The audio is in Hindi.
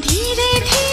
धीरे धीरे